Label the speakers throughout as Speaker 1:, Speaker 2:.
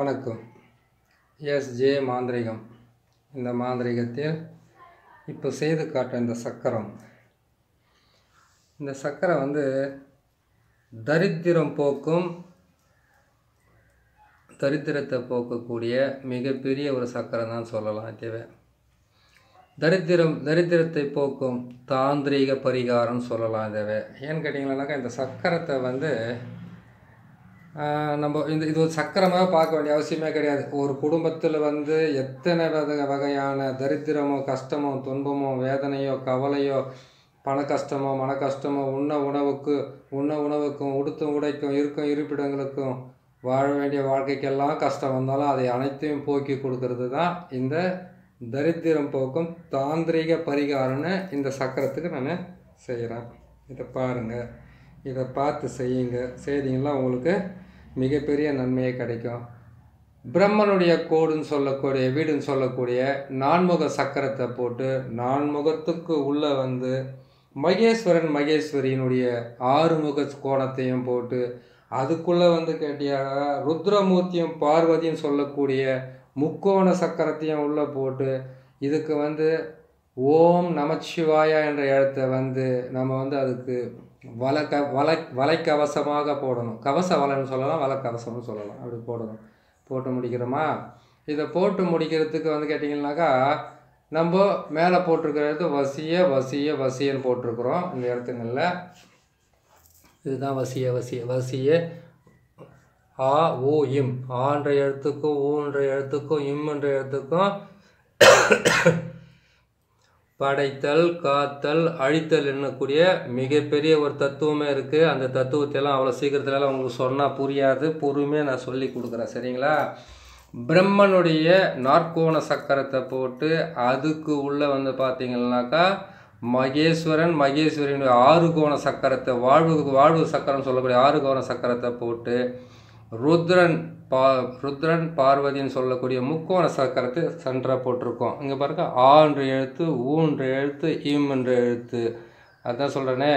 Speaker 1: வணக்கம். எஸ்ஜே மாந்திரிகம். இந்த மாந்திரிகத்தில் இப்போ செய்து காட்ட இந்த சக்கரம். இந்த சக்கரை வந்து தரித்திரம் போக்கும் தரித்திரத்தை போக்கக்கூடிய மிகப்பெரிய ஒரு சக்கரம் தான் சொல்லலாம் தேவை தரித்திரம் தரித்திரத்தை போக்கும் தாந்திரீக பரிகாரம் சொல்லலாம் தேவை ஏன்னு கேட்டிங்களானாக்கா இந்த சக்கரத்தை வந்து நம்ம இந்த இது ஒரு சக்கரமாக பார்க்க வேண்டிய அவசியமே கிடையாது. ஒரு குடும்பத்தில் வந்து எத்தனை வகை வகையான தரித்திரமோ கஷ்டமோ துன்பமோ வேதனையோ கவலையோ பண கஷ்டமோ மன கஷ்டமோ உண்ண உணவுக்கு உண்ண உணவுக்கும் உடுத்தும் உடைக்கும் இருக்கும் இருப்பிடங்களுக்கும் வாழ வேண்டிய வாழ்க்கைக்கெல்லாம் கஷ்டம் வந்தாலும் அதை அனைத்தையும் போக்கி கொடுக்கறது தான் இந்த தரித்திரம் போக்கும் தாந்திரிக பரிகாரம்னு இந்த சக்கரத்துக்கு நான் செய்கிறேன். இதை பாருங்கள் இதை பார்த்து செய்யுங்க. செய்தீங்கன்னா உங்களுக்கு மிகப்பெரிய நன்மையே கிடைக்கும். பிரம்மனுடைய கோடுன்னு சொல்லக்கூடிய வீடுன்னு சொல்லக்கூடிய நான்முக சக்கரத்தை போட்டு நான்முகத்துக்கு உள்ளே வந்து மகேஸ்வரன் மகேஸ்வரியினுடைய ஆறுமுக கோணத்தையும் போட்டு அதுக்குள்ளே வந்து கேட்டியாக ருத்ரமூர்த்தியும் பார்வதியும் சொல்லக்கூடிய முக்கோண சக்கரத்தையும் உள்ளே போட்டு இதுக்கு வந்து ஓம் நமச்சிவாயா என்ற எழுத்தை வந்து நம்ம வந்து அதுக்கு வலை க வலை வலைக்கவசமாக போடணும். கவச வலைன்னு சொல்லலாம் வலைக்கவசம்னு சொல்லலாம். அப்படி போடணும். போட்டு முடிக்கிறோமா? இதை போட்டு முடிக்கிறதுக்கு வந்து கேட்டிங்கன்னாக்கா நம்ம மேலே போட்டிருக்கிறது வசிய வசிய வசியன்னு போட்டிருக்கிறோம் இந்த இடத்துங்களில். இதுதான் வசிய வசிய வசிய. ஆ ஓ இம். ஆன்ற எழுத்துக்கும் ஊன்ற எழுத்துக்கும் இம்ன்ற எழுத்துக்கும் படைத்தல் காத்தல் அழித்தல் என்னக்கூடிய மிகப்பெரிய ஒரு தத்துவமே இருக்குது அந்த தத்துவத்தையெல்லாம் அவ்வளோ சீக்கிரத்துலலாம் உங்களுக்கு சொன்னால் புரியாது. பொறுமையாக நான் சொல்லி கொடுக்குறேன். சரிங்களா? பிரம்மனுடைய நாற்கோண சக்கரத்தை போட்டு அதுக்கு உள்ளே வந்து பார்த்தீங்கன்னாக்கா மகேஸ்வரன் மகேஸ்வரனுடைய ஆறு கோண சக்கரத்தை வாழ்வு வாழ்வு சக்கரம் சொல்லக்கூடிய ஆறு கோண சக்கரத்தை போட்டு ருத்ரன் பா ருத்ரன் பார்வதின்னு சொல்லக்கூடிய முக்கோண சக்கரத்தை சென்டராக போட்டிருக்கோம். இங்கே பாருங்க ஆன்ற எழுத்து ஊன்ற எழுத்து ஈம்ன்ற என்ற எழுத்து. அதான் சொல்கிறேனே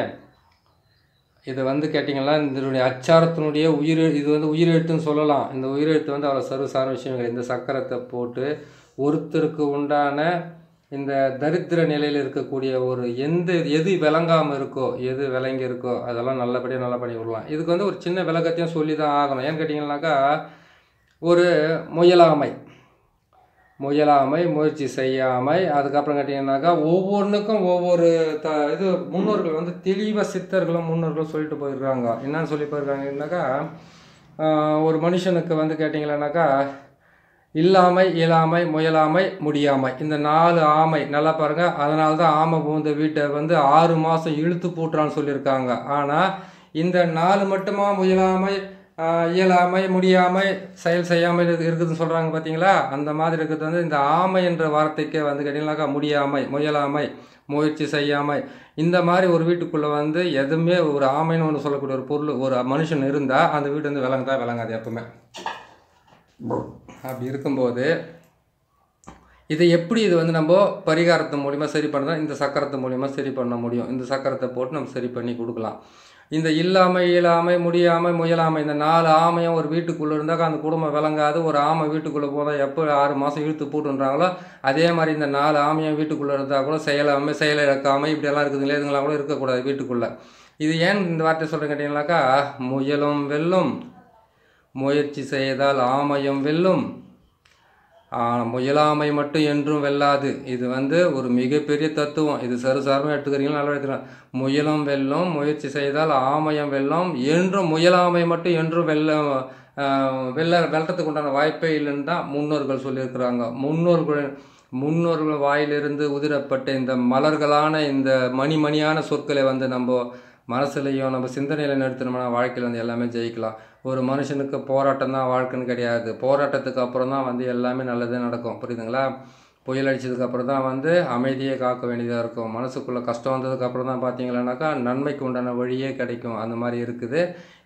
Speaker 1: இது வந்து கேட்டிங்கன்னா இதனுடைய அச்சாரத்தினுடைய உயிர் இது வந்து உயிரெழுத்துன்னு சொல்லலாம். இந்த உயிரெழுத்து வந்து அவ்வளோ சர்வசார விஷயங்கள். இந்த சக்கரத்தை போட்டு ஒருத்தருக்கு உண்டான இந்த தரித்திர நிலையில் இருக்கக்கூடிய ஒரு எந்த எது விளங்காமல் இருக்கோ எது விளங்கி இருக்கோ அதெல்லாம் நல்லபடியாக நல்லா பண்ணி விடலாம். இதுக்கு வந்து ஒரு சின்ன விளக்கத்தையும் சொல்லி தான் ஆகணும். ஏன்னு கேட்டிங்கன்னாக்கா ஒரு முயலாமை. முயலாமை முயற்சி செய்யாமை. அதுக்கப்புறம் கேட்டிங்கன்னாக்கா ஒவ்வொன்றுக்கும் ஒவ்வொரு த இது முன்னோர்கள் வந்து தெளிவாக சித்தர்களும் முன்னோர்களும் சொல்லிட்டு போயிருக்காங்க. என்னன்னு சொல்லி போயிருக்காங்கன்னாக்கா ஒரு மனுஷனுக்கு வந்து கேட்டிங்களானாக்கா இல்லாமை இயலாமை முயலாமை முடியாமை. இந்த நாலு ஆமை நல்லா பாருங்க. அதனால தான் ஆமை பூந்த வீட்டை வந்து ஆறு மாதம் இழுத்து பூட்டுறான்னு சொல்லியிருக்காங்க. ஆனால் இந்த நாலு மட்டுமா முயலாமை இயலாமை முடியாமை செயல் செய்யாமல் இருக்குதுன்னு சொல்கிறாங்க பார்த்தீங்களா அந்த மாதிரி இருக்கிறது வந்து இந்த ஆமை என்ற வார்த்தைக்கே வந்து கேட்டிங்கனாக்கா முடியாமை முயலாமை முயற்சி செய்யாமை. இந்த மாதிரி ஒரு வீட்டுக்குள்ளே வந்து எதுவுமே ஒரு ஆமைன்னு ஒன்று சொல்லக்கூடிய ஒரு பொருள் ஒரு மனுஷன் இருந்தால் அந்த வீடு வந்து விளங்குதா விளங்காது எப்பவுமே. அப்படி இருக்கும்போது இதை எப்படி இது வந்து நம்ம பரிகாரத்து மூலிமா சரி பண்ணால் இந்த சக்கரத்து மூலிமா சரி பண்ண முடியும். இந்த சக்கரத்தை போட்டு நம்ம சரி பண்ணி கொடுக்கலாம். இந்த இல்லாமை இயலாமை முடியாமல் முயலாமை இந்த நாலு ஆமையும் ஒரு வீட்டுக்குள்ளே இருந்தாக்கா அந்த குடும்பம் விளங்காது. ஒரு ஆமை வீட்டுக்குள்ளே போனால் எப்போ ஆறு மாதம் இழுத்து போட்டுன்றாங்களோ அதே மாதிரி இந்த நாலு ஆமையும் வீட்டுக்குள்ளே இருந்தால் கூட செயலாமை செயல் இழக்காமை இப்படியெல்லாம் இருக்குதுங்களே இதுங்களாம் கூட இருக்கக்கூடாது வீட்டுக்குள்ளே. இது ஏன் இந்த வார்த்தை சொல்கிறேன் கேட்டிங்கனாக்கா முயலும் வெல்லும். முயற்சி செய்தால் ஆமையும் வெல்லும். முயலாமை மட்டும் என்றும் வெல்லாது. இது வந்து ஒரு மிகப்பெரிய தத்துவம். இது சருசாரமாக எடுத்துக்கிறீங்களா? நல்லா எடுத்துக்கலாம். முயலும் வெல்லும் முயற்சி செய்தால் ஆமையம் வெல்லும். என்றும் முயலாமை மட்டும் என்றும் வெல்ல வெல்ல வெல்லத்துக்கு உண்டான வாய்ப்பே இல்லைன்னு தான் முன்னோர்கள் சொல்லியிருக்கிறாங்க. முன்னோர்கள் முன்னோர்கள் வாயிலிருந்து உதிரப்பட்ட இந்த மலர்களான இந்த மணிமணியான சொற்களை வந்து நம்ம மனசுலையும் நம்ம சிந்தனையில் நிறுத்தினோம்னா வாழ்க்கையில் வந்து எல்லாமே ஜெயிக்கலாம். ஒரு மனுஷனுக்கு போராட்டம் தான் வாழ்க்கைன்னு கிடையாது. போராட்டத்துக்கு அப்புறம் தான் வந்து எல்லாமே நல்லதே நடக்கும். புரியுதுங்களா? புயல் அடித்ததுக்கப்புறம் தான் வந்து அமைதியை காக்க வேண்டியதாக இருக்கும். மனசுக்குள்ளே கஷ்டம் வந்ததுக்கப்புறம் தான் பார்த்தீங்கன்னாக்கா நன்மைக்கு உண்டான வழியே கிடைக்கும். அந்த மாதிரி இருக்குது.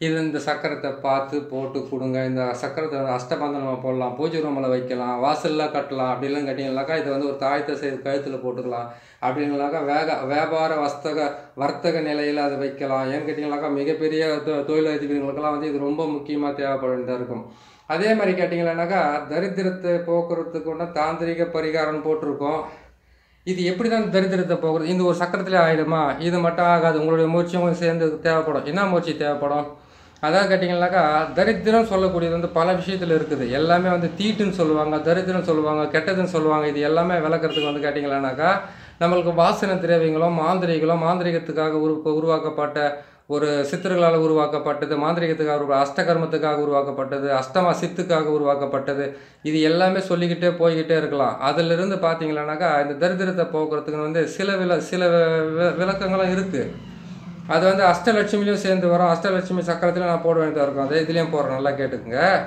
Speaker 1: இது இந்த சக்கரத்தை பார்த்து போட்டு கொடுங்க. இந்த சக்கரத்தை வந்து அஷ்டபந்தனம் போடலாம். பூஜை ரூமில் வைக்கலாம். வாசலில் கட்டலாம். அப்படிலாம் கட்டிங்கனாக்கா இதை வந்து ஒரு தாயத்தை செய்து கழுத்தில் போட்டுக்கலாம். அப்படின்னாக்கா வேக வியாபார வர்த்தக வர்த்தக நிலையில் அதை வைக்கலாம். ஏன்னு கேட்டிங்கனாக்கா மிகப்பெரிய தொ- தொழிலதிபர்களுக்கெல்லாம் வந்து இது ரொம்ப முக்கியமாக தேவைப்பட வேண்டியதாக இருக்கும். அதே மாதிரி கேட்டிங்கன்னாக்கா தரித்திரத்தை போக்குறதுக்கு ஒன்று தாந்திரிக பரிகாரம் போட்டிருக்கோம். இது எப்படி தான் தரித்திரத்தை போக்குறது? இந்த ஒரு சக்கரத்தில் ஆகிடுமா இது மட்டும் ஆகாது. உங்களுடைய மூச்சும் சேர்ந்து தேவைப்படும். என்ன மூச்சு தேவைப்படும்? அதாவது கேட்டிங்கனாக்கா தரித்திரம் சொல்லக்கூடியது வந்து பல விஷயத்தில் இருக்குது. எல்லாமே வந்து தீட்டுன்னு சொல்லுவாங்க தரித்திரம் சொல்லுவாங்க கெட்டதுன்னு சொல்லுவாங்க. இது எல்லாமே விளக்குறதுக்கு வந்து கேட்டிங்களானாக்கா நம்மளுக்கு வாசனை திரவியங்களோ மாந்திரிகளோ மாந்திரிகத்துக்காக உரு உருவாக்கப்பட்ட ஒரு சித்தர்களால் உருவாக்கப்பட்டது மாந்திரிகத்துக்காக உருவா அஷ்டகர்மத்துக்காக உருவாக்கப்பட்டது அஷ்டமா சித்துக்காக உருவாக்கப்பட்டது இது எல்லாமே சொல்லிக்கிட்டே போய்கிட்டே இருக்கலாம். அதிலிருந்து பார்த்தீங்களானாக்கா இந்த தரித்திரத்தை போக்குறதுக்கு வந்து சில வில சில வி- விளக்கங்களும் இருக்குது அது வந்து அஷ்டலட்சுமிலையும் சேர்ந்து வரும். அஷ்டலட்சுமி சக்கரத்தில் நான் போட வேண்டியதாக இருக்கும். அதை இதுலேயும் போடுறேன். நல்லா கேட்டுக்குங்க.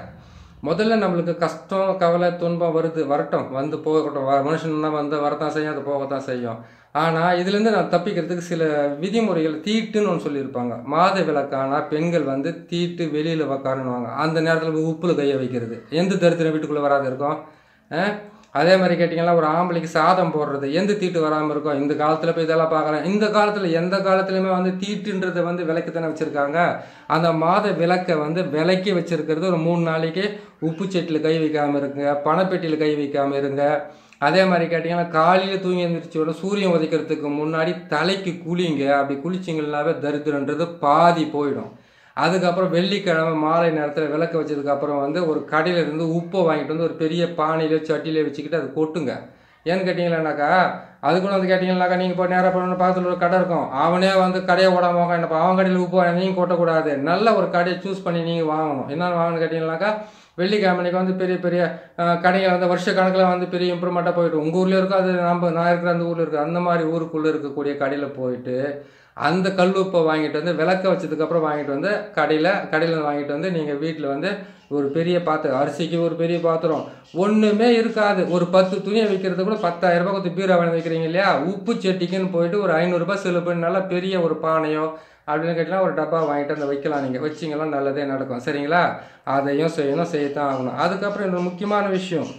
Speaker 1: முதல்ல நம்மளுக்கு கஷ்டம் கவலை துன்பம் வருது வரட்டும். வந்து போகட்டும். வ- மனுஷன்னா வந்து வரத்தான் செய்யும் அது போகத்தான் செய்யும். ஆனால் இதுலேருந்து நான் தப்பிக்கிறதுக்கு சில விதிமுறைகள் தீட்டுன்னு ஒன்று சொல்லியிருப்பாங்க. மாத விளக்கானா பெண்கள் வந்து தீட்டு வெளியில் உக்காரணுவாங்க. அந்த நேரத்தில் உப்புல கையை வைக்கிறது. எந்த தரித்திரம் வீட்டுக்குள்ளே வராது இருக்கும். ஆ? அதே மாதிரி கேட்டிங்கன்னா ஒரு ஆம்பளைக்கு சாதம் போடுறது எந்த தீட்டு வராமல் இருக்கும் இந்த காலத்தில் போய் இதெல்லாம் பார்க்குறேன் இந்த காலத்தில் எந்த காலத்துலையுமே வந்து தீட்டுன்றதை வந்து விலைக்கு தானே வச்சுருக்காங்க? அந்த மாத விளக்கை வந்து விலைக்கு வச்சுருக்கிறது ஒரு மூணு நாளைக்கு உப்பு செட்டில் கை வைக்காமல் இருங்க பணப்பெட்டியில் கை வைக்காமல் இருங்க. அதே மாதிரி கேட்டிங்கன்னா காலையில் தூங்கி எழுந்திரிச்சோட சூரியன் உதைக்கிறதுக்கு முன்னாடி தலைக்கு குளிங்க. அப்படி குளிச்சிங்கன்னாவே தரித்திரன்றது பாதி போயிடும். அதுக்கப்புறம் வெள்ளிக்கிழமை மாலை நேரத்தில் விளக்கு வச்சதுக்கப்புறம் வந்து ஒரு கடையிலேருந்து உப்பை வாங்கிட்டு வந்து ஒரு பெரிய பானையில சட்டியில வச்சுக்கிட்டு அதை கொட்டுங்க. ஏன்னு கேட்டிங்களானாக்கா அதுக்குள்ள வந்து கேட்டிங்கன்னாக்கா நீங்கள் இப்போ நேராக போன பக்கத்தில் ஒரு கடை இருக்கும். அவனே வந்து கடையை ஓடாம என்னப்பா அவன் கடையில் உப்பு வாங்க நீங்கள் கொட்டக்கூடாது. நல்ல ஒரு கடையை சூஸ் பண்ணி நீங்கள் வாங்கணும். என்னென்னு வாங்கணும்னு கேட்டிங்கன்னாக்கா வெள்ளிக்கிழமைக்கு வந்து பெரிய பெரிய கடைகள் வந்து வருஷ கணக்கில் வந்து பெரிய இம்ப்ரூவ்மெண்ட்டாக போயிட்டு உங்கள் ஊர்லேயும் இருக்கும் அது நம்ம நான் இருக்கிற அந்த ஊரில் இருக்குது அந்த மாதிரி ஊருக்குள்ளே இருக்கக்கூடிய கடையில் போயிட்டு அந்த கல் உப்பை வாங்கிட்டு வந்து விளக்க வச்சதுக்கப்புறம் வாங்கிட்டு வந்து கடையில் கடையில் வாங்கிட்டு வந்து நீங்கள் வீட்டில் வந்து ஒரு பெரிய பாத்திரம் அரிசிக்கு ஒரு பெரிய பாத்திரம். ஒன்றுமே இருக்காது. ஒரு பத்து துணியை விற்கிறது கூட பத்தாயிரரூபா ரூபாய் கொடுத்து பீரா வாங்கி வைக்கிறீங்க இல்லையா? உப்பு செட்டிக்குன்னு போயிட்டு ஒரு ஐநூறுரூபா செலவு நல்லா பெரிய ஒரு பானையோ அப்படின்னு கேட்டிங்கன்னா ஒரு டப்பா வாங்கிட்டு அந்த வைக்கலாம் நீங்கள் வச்சிங்கன்னா நல்லதே நடக்கும். சரிங்களா? அதையும் செய்யணும் செய்யத்தான் ஆகணும். அதுக்கப்புறம் இன்னொரு முக்கியமான விஷயம்.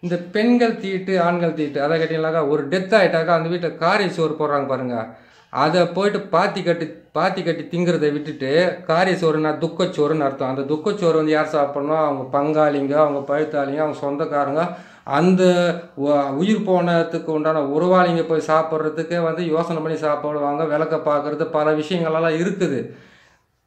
Speaker 1: இந்த பெண்கள் தீட்டு ஆண்கள் தீட்டு அதை கேட்டிங்கனாக்கா ஒரு டெத் ஆகிட்டாக்கா அந்த வீட்டில் காரி சோறு போடுறாங்க பாருங்கள் அதை போயிட்டு பாத்தி கட்டி பாத்தி கட்டி திங்கிறத விட்டுட்டு காரிய சோறுனா துக்கச்சோறுன்னு அர்த்தம். அந்த துக்கச்சோறு வந்து யார் சாப்பிட்ணும் அவங்க பங்காளிங்க அவங்க பழுத்தாளிங்க அவங்க சொந்தக்காரங்க. அந்த உயிர் போனதுக்கு உண்டான உறவாளிங்க போய் சாப்பிட்றதுக்கே வந்து யோசனை பண்ணி சாப்பிடுவாங்க விளக்க பார்க்குறது பல விஷயங்கள்லாம் இருக்குது.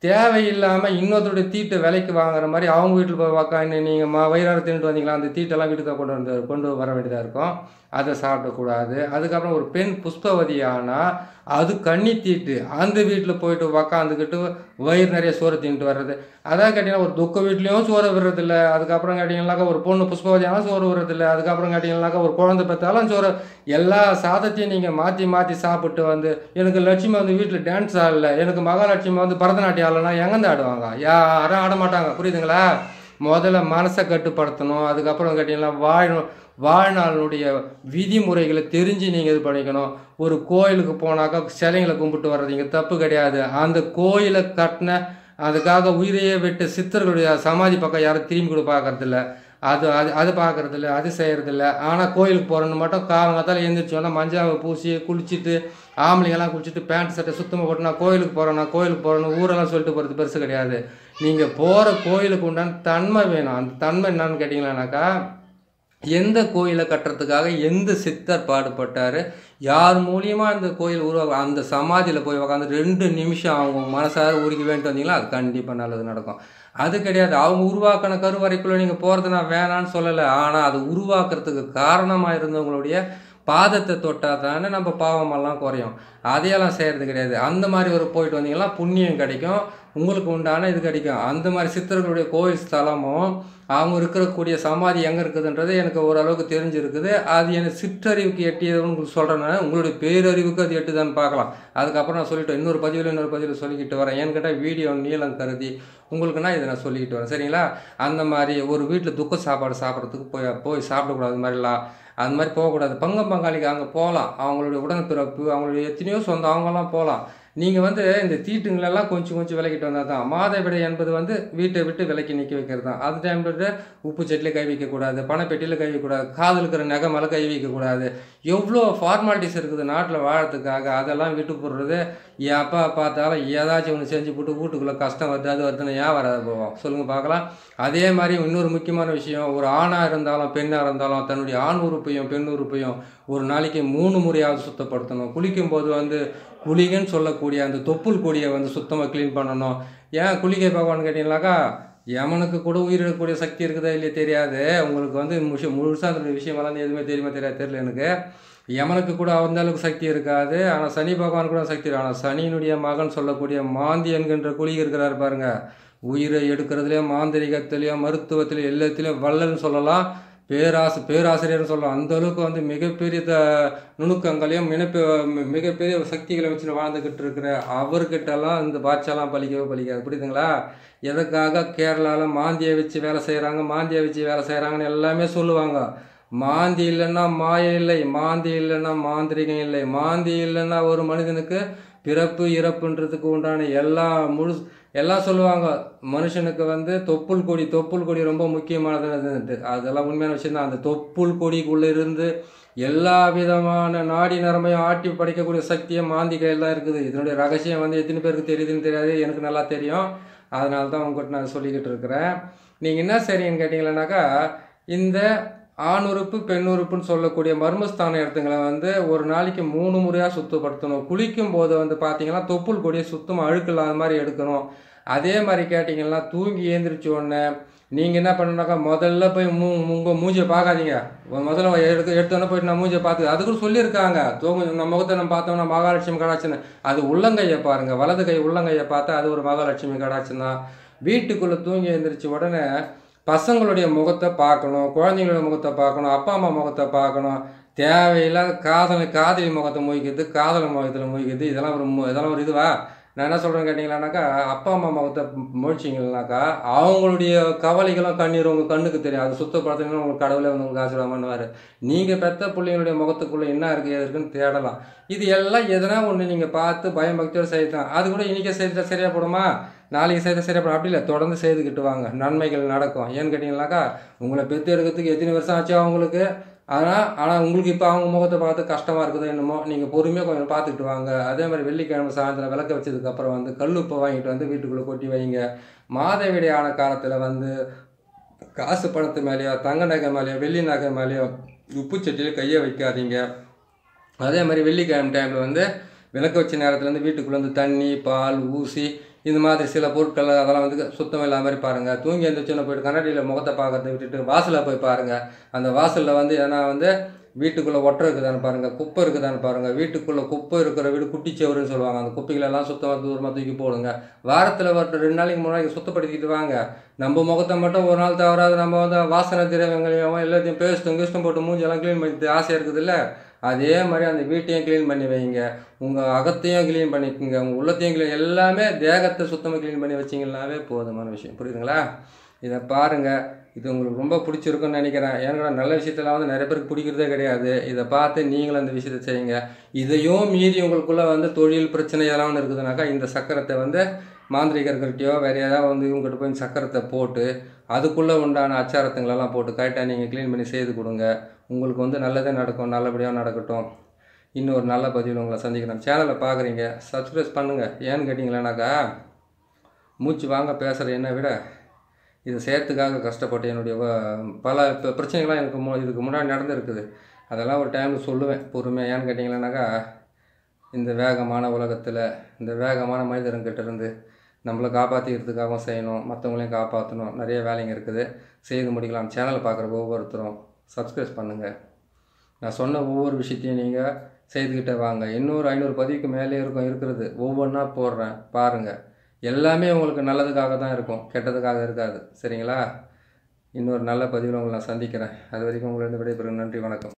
Speaker 1: தேவையில்லாமல் இன்னொருத்தருடைய தீட்டை விலைக்கு வாங்குற மாதிரி அவங்க வீட்டில் போய் உக்காந்து நீங்கள் மா வயிறார வந்தீங்களா அந்த தீட்டெல்லாம் வீட்டுக்கு கொண்டு வந்து கொண்டு வர வேண்டியதாக இருக்கும். அதை சாப்பிடக்கூடாது. அதுக்கப்புறம் ஒரு பெண் புஷ்பவதி ஆனால் அது கண்ணி தீட்டு. அந்த வீட்டில் போயிட்டு உக்காந்துக்கிட்டு வயிறு நிறைய சோறு தின்ட்டு வர்றது. அதான் கேட்டிங்கன்னா ஒரு துக்க வீட்லேயும் சோறு விடுறதில்ல. அதுக்கப்புறம் கேட்டிங்கனாக்கா ஒரு பொண்ணு புஷ்பவதி ஆனால் சோறு விடுறதில்ல. அதுக்கப்புறம் கேட்டிங்கனாக்கா ஒரு குழந்தை பெற்றாலும் சோறு. எல்லா சாதத்தையும் நீங்கள் மாற்றி மாற்றி சாப்பிட்டு வந்து எனக்கு லட்சுமி வந்து வீட்டில் டான்ஸ் ஆடல. எனக்கு மகாலட்சுமி வந்து பரதநாட்டியம் ஆடலைன்னா எங்கேருந்து ஆடுவாங்க? யாரும் ஆட மாட்டாங்க புரியுதுங்களா? முதல்ல மனசை கட்டுப்படுத்தணும் அதுக்கப்புறம் கேட்டிங்கன்னா வாழ வாழ்நாளினுடைய விதிமுறைகளை தெரிஞ்சு நீங்கள் இது பண்ணிக்கணும். ஒரு கோயிலுக்கு போனாக்கா சிலைங்களை கும்பிட்டு வர்றதுங்க தப்பு கிடையாது. அந்த கோயிலை கட்டின அதுக்காக உயிரையே விட்டு சித்தர்களுடைய சமாதி பக்கம் யாரும் திரும்பி கூட பார்க்கறதில்ல. அது அது அது பார்க்கறதில்ல அது செய்கிறதில்ல ஆனால் கோயிலுக்கு போகிறோன்னு மட்டும் காலங்காத்தால் எழுந்திரிச்சோன்னா மஞ்சாவை பூசி குளிச்சுட்டு ஆம்பளைங்கெல்லாம் குளிச்சுட்டு பேண்ட் சட்டை சுத்தமாக போட்டு நான் கோயிலுக்கு போகிறேன் நான் கோயிலுக்கு போகிறேன்னு ஊரெல்லாம் சொல்லிட்டு போகிறது பெருசு கிடையாது. நீங்கள் போகிற கோயிலுக்கு உண்டான தன்மை வேணும். அந்த தன்மை என்னன்னு கேட்டிங்களானாக்கா எந்த கோயிலை கட்டுறதுக்காக எந்த சித்தர் பாடுபட்டார் யார் மூலியமாக இந்த கோயில் உருவாக அந்த சமாதியில் போய் உட்காந்து ரெண்டு நிமிஷம் அவங்க மனசார உருகி வேண்டிட்டு வந்தீங்களா அது கண்டிப்பாக நல்லது நடக்கும். அது கிடையாது. அவங்க உருவாக்கின கருவறைக்குள்ளே நீங்கள் போகிறது நான் வேணான்னு சொல்லலை. ஆனால் அது உருவாக்குறதுக்கு காரணமாக இருந்தவங்களுடைய பாதத்தை தொட்டால் தானே நம்ம பாவமெல்லாம் குறையும். அதையெல்லாம் செய்கிறது கிடையாது. அந்த மாதிரி ஒரு போயிட்டு வந்தீங்கன்னா புண்ணியம் கிடைக்கும். உங்களுக்கு உண்டான இது கிடைக்கும். அந்த மாதிரி சித்தர்களுடைய கோயில் ஸ்தலமும் அவங்க இருக்கக்கூடிய சமாதி எங்கே இருக்குதுன்றது எனக்கு ஓரளவுக்கு தெரிஞ்சிருக்குது. அது எனக்கு சிற்றறிவுக்கு எட்டியதுன்னு உங்களுக்கு சொல்கிறேன்னா உங்களுடைய பேரறிவுக்கு அது எட்டுதான்னு பார்க்கலாம். அதுக்கப்புறம் நான் சொல்லிவிட்டு இன்னொரு பதிவில் இன்னொரு பதிவில் சொல்லிக்கிட்டு வரேன். ஏன்னு கேட்டால் வீடியோ நீளம் கருதி உங்களுக்குன்னா இதை நான் சொல்லிக்கிட்டு வரேன். சரிங்களா? அந்த மாதிரி ஒரு வீட்டில் துக்க சாப்பாடு சாப்பிட்றதுக்கு போய் போய் சாப்பிடக்கூடாது அது மாதிரிலாம் அந்த மாதிரி போகக்கூடாது. பங்கம் பங்காளிக்கு அங்கே போகலாம். அவங்களுடைய உடன்பிறப்பு அவங்களுடைய எத்தனையோ சொந்தம் அவங்கெல்லாம் போகலாம். நீங்கள் வந்து இந்த தீட்டுங்களெல்லாம் கொஞ்சம் கொஞ்சம் விலகிட்டு வந்தால் தான் மாதவிடை என்பது வந்து வீட்டை விட்டு விலக்கி நிற்க வைக்கிறது தான் அது டைமில் உப்பு செட்டில் கை வைக்கக்கூடாது பணப்பெட்டியில் கை வைக்கக்கூடாது காதில் இருக்கிற நகை மேலே கை வைக்கக்கூடாது எவ்வளோ ஃபார்மாலிட்டிஸ் இருக்குது நாட்டில் வாழறதுக்காக அதெல்லாம் விட்டு போடுறது. என் அப்பா பார்த்தாலும் ஏதாச்சும் ஒன்று செஞ்சு போட்டு வீட்டுக்குள்ளே கஷ்டம் வருது அது வருதுன்னு ஏன் வராது போவோம்? சொல்லுங்கள் பார்க்கலாம். அதே மாதிரி இன்னொரு முக்கியமான விஷயம் ஒரு ஆணாக இருந்தாலும் பெண்ணாக இருந்தாலும் தன்னுடைய ஆண் உறுப்பையும் பெண் உறுப்பையும் ஒரு நாளைக்கு மூணு முறையாவது சுத்தப்படுத்தணும். குளிக்கும்போது வந்து குளிகன்னு சொல்லக்கூடிய அந்த தொப்புள் கொடியை வந்து சுத்தமாக க்ளீன் பண்ணணும். ஏன் குளிகை பகவான் கேட்டிங்கனாக்கா யமனுக்கு கூட உயிரிடக்கூடிய சக்தி இருக்குதா இல்லையா தெரியாது. உங்களுக்கு வந்து முஷ முழுசாக அந்த விஷயமெல்லாம் எதுவுமே தெரியுமா தெரியாது தெரியல எனக்கு. யமனுக்கு கூட அந்த அளவுக்கு சக்தி இருக்காது. ஆனால் சனி பகவான் கூட சக்தி இருக்கும் ஆனால் சனியினுடைய மகன் சொல்லக்கூடிய மாந்தி என்கின்ற குளிகை இருக்கிறாரு பாருங்க. உயிரை எடுக்கிறதுலையும் மாந்திரிகத்திலையும் மருத்துவத்திலையும் எல்லாத்துலேயும் வல்லன்னு சொல்லலாம். பேராசு பேராசிரியர்னு சொல்லலாம் அந்த அளவுக்கு வந்து மிகப்பெரிய த நுணுக்கங்களையும் மினப்பெ மிகப்பெரிய சக்திகளை வச்சு வாழ்ந்துக்கிட்டு இருக்கிற அவர்கிட்டலாம் இந்த பாட்சாலாம் பலிக்கவே பலிக்காது. புரியுதுங்களா? எதுக்காக கேரளாவில் மாந்தியை வச்சு வேலை செய்கிறாங்க மாந்தியை வச்சு வேலை செய்கிறாங்கன்னு எல்லாமே சொல்லுவாங்க. மாந்தி இல்லைன்னா மாய இல்லை மாந்தி இல்லைன்னா மாந்திரிகம் இல்லை. மாந்தி இல்லைன்னா ஒரு மனிதனுக்கு பிறப்பு இறப்புன்றதுக்கு உண்டான எல்லா முழு எல்லாம் சொல்லுவாங்க. மனுஷனுக்கு வந்து தொப்புள் கொடி தொப்புள் கொடி ரொம்ப முக்கியமானது அதெல்லாம் உண்மையான விஷயம் தான். அந்த தொப்புள் கொடிக்குள்ளே இருந்து எல்லா விதமான நாடி நரம்பையும் ஆட்டி படைக்கக்கூடிய சக்தியும் மாந்தி கையில் தான் இருக்குது. இதனுடைய ரகசியம் வந்து எத்தனை பேருக்கு தெரியுதுன்னு தெரியாது. எனக்கு நல்லா தெரியும். அதனால தான் உங்கள்கிட்ட நான் சொல்லிக்கிட்டு இருக்கிறேன். நீங்கள் என்ன சரின்னு கேட்டிங்களேனாக்கா இந்த ஆண் உறுப்பு பெண் உறுப்புன்னு சொல்லக்கூடிய மர்மஸ்தான இடத்துங்களை வந்து ஒரு நாளைக்கு மூணு முறையாக சுத்தப்படுத்தணும். குளிக்கும் போது வந்து பார்த்தீங்கன்னா தொப்புள் கொடியை சுத்தமாக அழுக்கு இல்லாத மாதிரி எடுக்கணும். அதே மாதிரி கேட்டிங்கன்னா தூங்கி ஏந்திரிச்ச உடனே நீங்கள் என்ன பண்ணணுனாக்கா முதல்ல போய் மூ உங்கள் மூஞ்சியை பார்க்காதீங்க. முதல்ல எடுத்து எடுத்தோன்னே போயிட்டு நான் மூஞ்சியை பார்த்து அது கூட சொல்லியிருக்காங்க. தூங்கு நம்ம முகத்தை நம்ம பார்த்தோம்னா மகாலட்சுமி கடாட்சன்னு அது உள்ளங்கையை பாருங்கள் வலது கை உள்ளங்கையை பார்த்தா அது ஒரு மகாலட்சுமி கடாட்சம் தான். வீட்டுக்குள்ளே தூங்கி எழுந்திரிச்ச உடனே பசங்களுடைய முகத்தை பார்க்கணும் குழந்தைங்களோட முகத்தை பார்க்கணும் அப்பா அம்மா முகத்தை பார்க்கணும். தேவையில்லாத காதல் காதலி முகத்தை மொய்க்கிறது காதல் முகத்தில் மொய்க்கிறது இதெல்லாம் ஒரு மு- இதெல்லாம் ஒரு இதுவா? நான் என்ன சொல்கிறேன்னு கேட்டிங்களானாக்கா அப்பா அம்மா முகத்தை முழிச்சிங்கனாக்கா அவங்களுடைய கவலைகளும் கண்ணீர் உங்கள் கண்ணுக்கு தெரியும். அது சுத்தப்படுத்தினா உங்களுக்கு கடவுளே வந்து உங்களுக்கு ஆசீர்வாதம் நீங்கள் பெத்த பிள்ளைங்களுடைய முகத்துக்குள்ளே என்ன இருக்குது எது இருக்குன்னு தேடலாம். இது எல்லாம் எதனா ஒன்று நீங்கள் பார்த்து பயம் பக்தியோடு செய்யலாம் அது கூட இன்றைக்கே செய்தால் சரியாக போடுமா? நாளைக்கு செய்த சரியாக அப்புறம் அப்படி இல்லை தொடர்ந்து செய்துக்கிட்டு வாங்க. நன்மைகள் நடக்கும். ஏன்னு கேட்டிங்கனாக்கா உங்களை பெற்று எடுக்கிறதுக்கு எத்தனை வருஷம் ஆச்சு அவங்களுக்கு? ஆனால் ஆனால் உங்களுக்கு இப்போ அவங்க முகத்தை பார்த்து கஷ்டமாக இருக்குதோ என்னமோ நீங்கள் பொறுமையாக கொஞ்சம் பார்த்துக்கிட்டு வாங்க. அதே மாதிரி வெள்ளிக்கிழமை சாயந்தரம் விளக்க வச்சதுக்கப்புறம் வந்து கல் உப்பை வாங்கிட்டு வந்து வீட்டுக்குள்ளே கொட்டி வைங்க. மாதவிடையான காலத்தில் வந்து காசு பணத்து மேலேயோ தங்க நகை மேலேயோ வெள்ளி நகை மேலேயோ உப்பு சட்டியில் கையை வைக்காதீங்க. அதே மாதிரி வெள்ளிக்கிழமை டைமில் வந்து விளக்கு வச்ச நேரத்தில் வந்து வீட்டுக்குள்ளே வந்து தண்ணி பால் ஊசி இந்த மாதிரி சில பொருட்கள் அதெல்லாம் வந்து சுத்தம் இல்லாத மாதிரி பாருங்கள் தூங்கி எழுந்திரிச்சோன்னு போயிட்டு கண்ணாடியில் முகத்தை பார்க்கறத விட்டுட்டு வாசலில் போய் பாருங்கள் அந்த வாசலில் வந்து ஏன்னா வந்து வீட்டுக்குள்ளே ஒட்டை இருக்குதான்னு பாருங்கள் குப்பை இருக்குதான்னு பாருங்கள் வீட்டுக்குள்ளே குப்பை இருக்கிற வீடு குட்டிச்சவருன்னு சொல்லுவாங்க. அந்த குப்பைகளெல்லாம் சுத்தமாக தூரமாக தூக்கி போடுங்க. வாரத்தில் ஒரு ரெண்டு நாளைக்கு மூணு நாளைக்கு சுத்தப்படுத்திக்கிட்டு வாங்க. நம்ம முகத்தை மட்டும் ஒரு நாள் தவறாது நம்ம வந்து வாசனை திரவங்களையும் எல்லாத்தையும் பேஸ்ட்டும் கிஸ்ட்டும் போட்டு மூஞ்செல்லாம் க்ளீன் பண்ணி ஆசையாக இருக்குதுல்ல? அதே மாதிரி அந்த வீட்டையும் க்ளீன் பண்ணி வைங்க. உங்கள் அகத்தையும் க்ளீன் பண்ணிக்கோங்க உங்கள் உள்ளத்தையும் க்ளீன் எல்லாமே தேகத்தை சுத்தமாக க்ளீன் பண்ணி வச்சிங்கனாவே போதுமான விஷயம். புரியுதுங்களா? இதை பாருங்கள் இது உங்களுக்கு ரொம்ப பிடிச்சிருக்குன்னு நினைக்கிறேன். ஏன்னா நல்ல விஷயத்தெல்லாம் வந்து நிறைய பேருக்கு பிடிக்கிறதே கிடையாது. இதை பார்த்து நீங்களும் அந்த விஷயத்தை செய்யுங்க. இதையும் மீறி உங்களுக்குள்ளே வந்து தொழில் பிரச்சனை எல்லாம் ஒன்று இருக்குதுனாக்கா இந்த சக்கரத்தை வந்து மாந்திரிகர்கள்ட்டையோ வேறு ஏதாவது வந்து இவங்ககிட்ட போய் சக்கரத்தை போட்டு அதுக்குள்ளே உண்டான அச்சாரத்துங்களெல்லாம் போட்டு கரெக்டாக நீங்கள் க்ளீன் பண்ணி செய்து கொடுங்க. உங்களுக்கு வந்து நல்லதே நடக்கும் நல்லபடியாக நடக்கட்டும். இன்னொரு நல்ல பதிவில் உங்களை சந்திக்கிறேன். சேனலை பார்க்குறீங்க சப்ஸ்கிரைப் பண்ணுங்கள் ஏன்னு கேட்டிங்களேனாக்கா மூச்சு வாங்க பேசுகிற என்னை விட இது செய்யறதுக்காக கஷ்டப்பட்டு என்னுடைய பல இப்போ பிரச்சனைகள்லாம் எனக்கு மு இதுக்கு முன்னாடி நடந்துருக்குது. அதெல்லாம் ஒரு டைமில் சொல்லுவேன் பொறுமையாக ஏன்னு கேட்டிங்களேனாக்கா இந்த வேகமான உலகத்தில் இந்த வேகமான மனிதர்கிட்ட இருந்து நம்மளை காப்பாற்றிக்கிறதுக்காகவும் செய்யணும் மற்றவங்களையும் காப்பாற்றணும் நிறைய வேலைங்க இருக்குது. செய்து முடிக்கலாம். சேனலை பார்க்குற ஒவ்வொருத்தரும் சப்ஸ்கிரைப் பண்ணுங்கள் நான் சொன்ன ஒவ்வொரு விஷயத்தையும் நீங்கள் செய்துக்கிட்டே வாங்க. இன்னொரு ஐநூறு பதிவுக்கு மேலே இருக்கும் இருக்கிறது ஒவ்வொன்றா போடுறேன். பாருங்கள் எல்லாமே உங்களுக்கு நல்லதுக்காக தான் இருக்கும். கெட்டதுக்காக இருக்காது. சரிங்களா? இன்னொரு நல்ல பதிவில் உங்களை நான் சந்திக்கிறேன். அது வரைக்கும் உங்களிடம் விடைபெறும் நன்றி வணக்கம்.